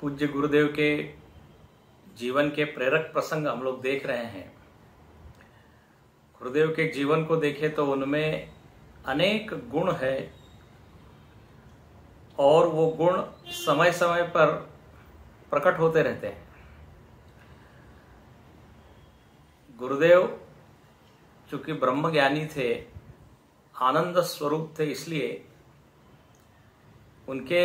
पूज्य गुरुदेव के जीवन के प्रेरक प्रसंग हम लोग देख रहे हैं। गुरुदेव के जीवन को देखें तो उनमें अनेक गुण है और वो गुण समय समय पर प्रकट होते रहते हैं। गुरुदेव चूँकि ब्रह्म ज्ञानी थे, आनंद स्वरूप थे इसलिए उनके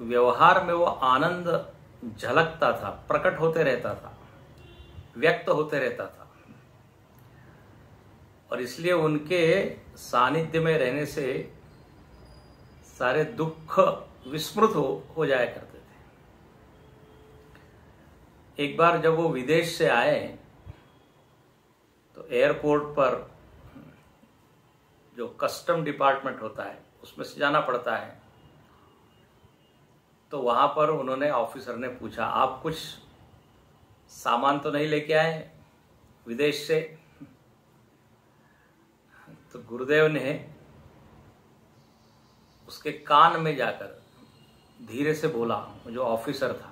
व्यवहार में वो आनंद झलकता था प्रकट होते रहता था व्यक्त होते रहता था। और इसलिए उनके सानिध्य में रहने से सारे दुख विस्मृत हो, हो जाया करते थे। एक बार जब वो विदेश से आए तो एयरपोर्ट पर जो कस्टम डिपार्टमेंट होता है उसमें से जाना पड़ता है। तो वहाँ पर उन्होंने ऑफिसर ने पूछा, आप कुछ सामान तो नहीं लेके आए विदेश से? तो गुरुदेव ने उसके कान में जाकर धीरे से बोला, जो ऑफिसर था।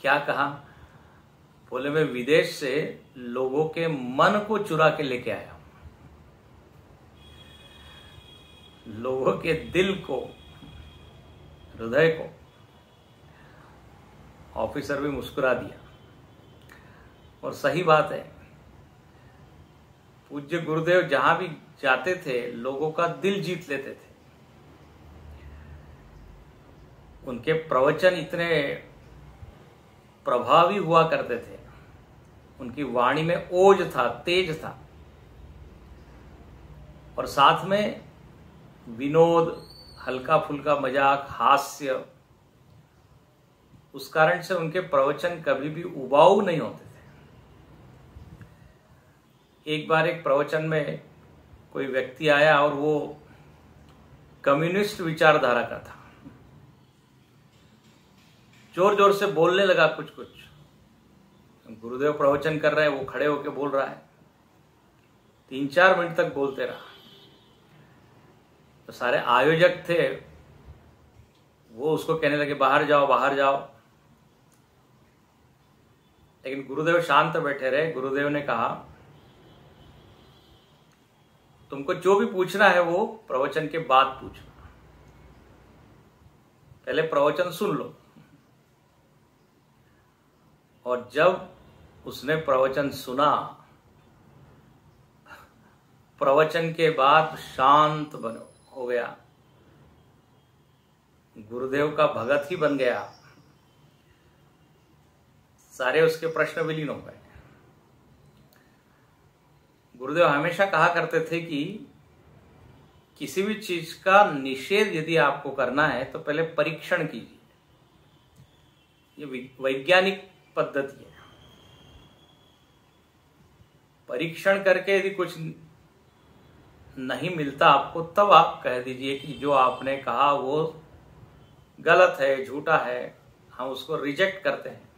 क्या कहा? बोले, मैं विदेश से लोगों के मन को चुरा के लेके आया लोगों के दिल को हृदय को। ऑफिसर भी मुस्कुरा दिया। और सही बात है, पूज्य गुरुदेव जहाँ भी जाते थे, लोगों का दिल जीत लेते थे। उनके प्रवचन इतने प्रभावी हुआ करते थे। उनकी वाणी में ओज था, तेज था। और साथ में विनोद हल्का फुल्का मज़ाक, हास्य, उस कारण से उनके प्रवचन कभी भी उबाऊ नहीं होते थे। एक बार एक प्रवचन में कोई व्यक्ति आया और वो कम्युनिस्ट विचारधारा का था। ज़ोर ज़ोर से बोलने लगा कुछ कुछ गुरुदेव प्रवचन कर रहे हैं, वो खड़े होकर बोल रहा है। तीन चार मिनट तक बोलते रहा। तो सारे आयोजक थे, वो उसको कहने लगे, बाहर जाओ बाहर जाओ। लेकिन गुरुदेव शांत बैठे रहे। गुरुदेव ने कहा, तुमको जो भी पूछना है, वो प्रवचन के बाद पूछना पहले प्रवचन सुन लो। और जब उसने प्रवचन सुना, प्रवचन के बाद शांत बनो। हो गया। गुरुदेव का भगत ही बन गया। सारे उसके प्रश्न विलीन हो गए। गुरुदेव हमेशा कहा करते थे कि किसी भी चीज़ का निषेध यदि आपको करना है तो पहले परीक्षण कीजिए। ये वैज्ञानिक पद्धति है। परीक्षण करके यदि कुछ नहीं मिलता आपको, तब आप कह दीजिए कि जो आपने कहा वो गलत है, झूठा है, हम उसको रिजेक्ट करते हैं।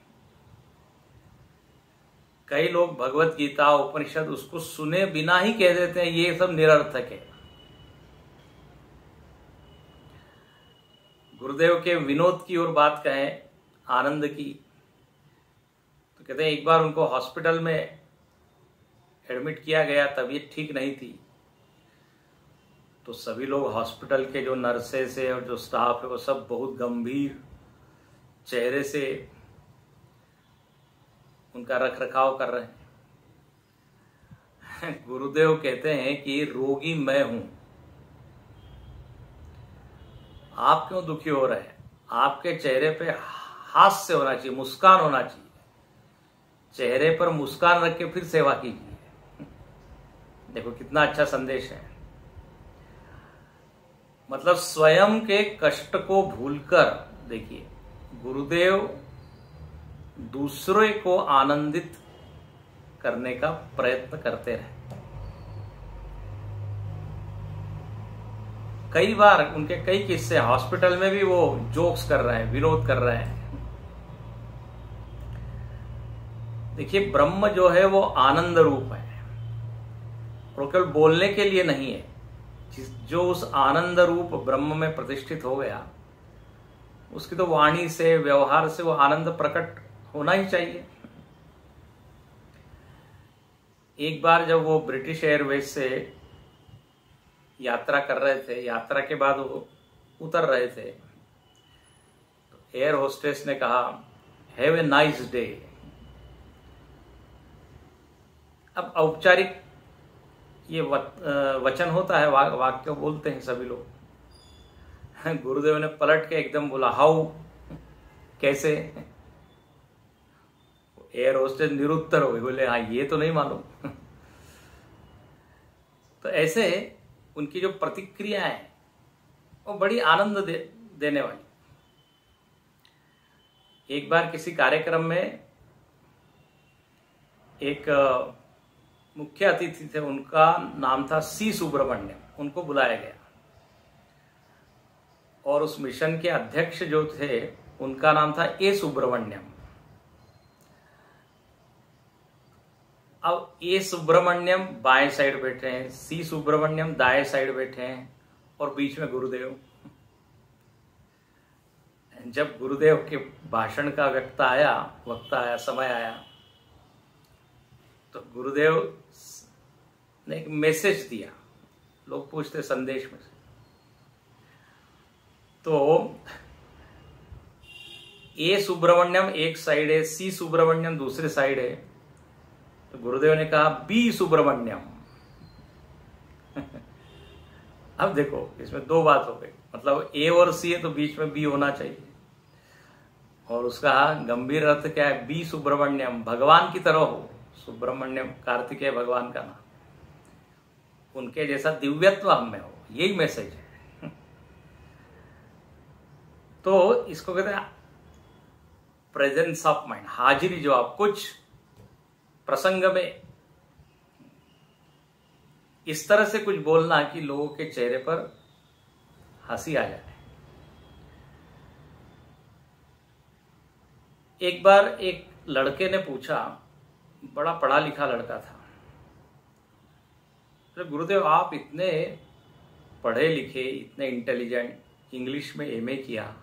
कई लोग भगवत गीता, उपनिषद उसको सुने बिना ही कह देते हैं, ये सब निरर्थक है। गुरुदेव के विनोद की ओर बात कहें, आनंद की तो कहते हैं, एक बार उनको हॉस्पिटल में एडमिट किया गया, तबीयत ठीक नहीं थी। तो सभी लोग हॉस्पिटल के जो नर्सेस है और जो स्टाफ है, वो सब बहुत गंभीर चेहरे से उनका रख रखाव कर रहे हैं। गुरुदेव कहते हैं कि रोगी मैं हूँ। आप क्यों दुखी हो रहे हैं? आपके चेहरे पे हास्य होना चाहिए, मुस्कान होना चाहिए। चेहरे पर मुस्कान रख के फिर सेवा कीजिए। देखो कितना अच्छा संदेश है। मतलब स्वयं के कष्ट को भूलकर, देखिए, गुरुदेव दूसरे को आनंदित करने का प्रयत्न करते रहे। कई बार उनके कई किस्से, हॉस्पिटल में भी वो जोक्स कर रहे हैं, विरोध कर रहे हैं। देखिए, ब्रह्म जो है वो आनंद रूप है। और केवल बोलने के लिए नहीं है। जो उस आनंद रूप ब्रह्म में प्रतिष्ठित हो गया, उसकी तो वाणी से, व्यवहार से वो आनंद प्रकट होना ही चाहिए। एक बार जब वो ब्रिटिश एयरवेज से यात्रा कर रहे थे, यात्रा के बाद वो उतर रहे थे तो एयर होस्टेस ने कहा, हैव ए नाइस डे। अब औपचारिक ये वचन होता है वा, वाक्य बोलते हैं सभी लोग। गुरुदेव ने पलट के एकदम बोला हाउ? कैसे? एयर होस्टेस निरुत्तर हो गए। बोले हाँ ये तो नहीं मालूम। तो ऐसे उनकी जो प्रतिक्रिया है वो बड़ी आनंद दे, देने वाली। एक बार किसी कार्यक्रम में एक मुख्य अतिथि थे, उनका नाम था सी सुब्रमण्यम। उनको बुलाया गया। और उस मिशन के अध्यक्ष जो थे, उनका नाम था ए सुब्रमण्यम। अब ए सुब्रमण्यम बाएँ साइड बैठे हैं, सी सुब्रमण्यम दाएँ साइड बैठे हैं, और बीच में गुरुदेव। जब गुरुदेव के भाषण का व्यक्त आया, वक्त आया, समय आया तो गुरुदेव ने एक मैसेज दिया। लोग पूछते संदेश में से। तो ए सुब्रमण्यम एक साइड है, सी सुब्रमण्यम दूसरे साइड है। तो गुरुदेव ने कहा, बी सुब्रमण्यम। अब देखो, इसमें दो बात हो गई। मतलब ए और सी है तो बीच में बी होना चाहिए। और उसका गंभीर अर्थ क्या है? बी सुब्रमण्यम, भगवान की तरह हो। सुब्रमण्यम कार्तिकेय भगवान का नाम। उनके जैसा दिव्यत्व हम में हो, यही मैसेज है। तो इसको कहते हैं प्रेजेंस ऑफ़ माइंड हाजिरी जो आप कुछ प्रसंग में इस तरह से कुछ बोलना कि लोगों के चेहरे पर हँसी आ जाए। एक बार एक लड़के ने पूछा बड़ा पढ़ा लिखा लड़का था। तो गुरुदेव, आप इतने पढ़े लिखे, इतने इंटेलिजेंट इंग्लिश में एमए किया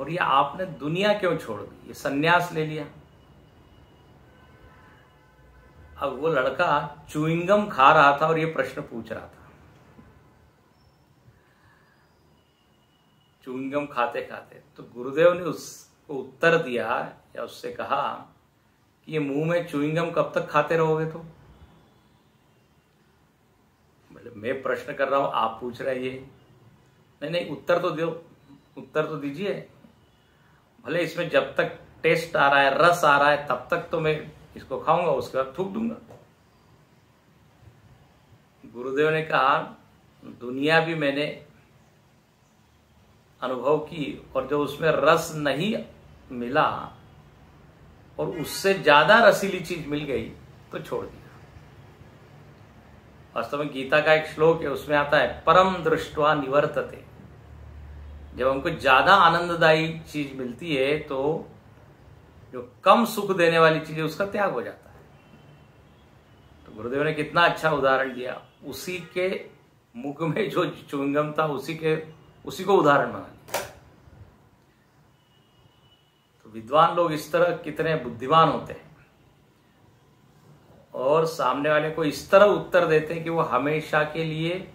और ये आपने दुनिया क्यों छोड़ दी? ये सन्यास ले लिया। अब वो लड़का चुइंगम खा रहा था और ये प्रश्न पूछ रहा था। चुइंगम खाते खाते तो गुरुदेव ने उसको उत्तर दिया या उससे कहा ये मुँह में चुइंगम कब तक खाते रहोगे तो मैं प्रश्न कर रहा हूँ, आप पूछ रहे ये। नहीं नहीं, उत्तर तो दो। उत्तर तो दीजिए। भले इसमें जब तक टेस्ट आ रहा है, रस आ रहा है, तब तक तो मैं इसको खाऊँगा, उसके बाद थूक दूँगा। गुरुदेव ने कहा, दुनिया भी मैंने अनुभव की और जो उसमें रस नहीं मिला और उससे ज़्यादा रसीली चीज़ मिल गई तो छोड़ दिया। वास्तव में गीता का एक श्लोक है, उसमें आता है, परम दृष्टवा निवर्तते। जब हमको ज़्यादा आनंददायी चीज़ मिलती है तो जो कम सुख देने वाली चीज़ है, उसका त्याग हो जाता है। तो गुरुदेव ने कितना अच्छा उदाहरण दिया। उसी के मुख में जो चुंगम था, उसी के, उसी को उदाहरण बना लिया विद्वान लोग इस तरह कितने बुद्धिमान होते हैं। और सामने वाले को इस तरह उत्तर देते हैं कि वो हमेशा के लिए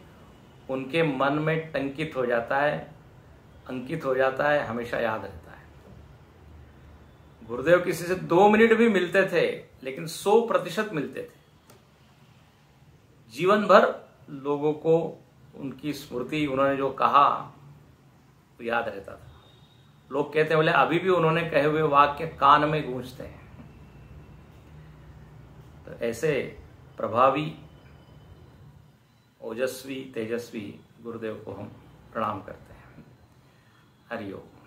उनके मन में टंकित हो जाता है, अंकित हो जाता है, हमेशा याद रहता है। गुरुदेव किसी से दो मिनट भी मिलते थे, लेकिन सौ प्रतिशत मिलते थे। जीवन भर लोगों को उनकी स्मृति, उन्होंने जो कहा, वो याद रहता था। लोग कहते हैं, बोले, अभी भी उन्होंने कहे हुए वाक्य कान में गूंजते हैं। तो ऐसे प्रभावी, ओजस्वी, तेजस्वी गुरुदेव को हम प्रणाम करते हैं। हरिओम।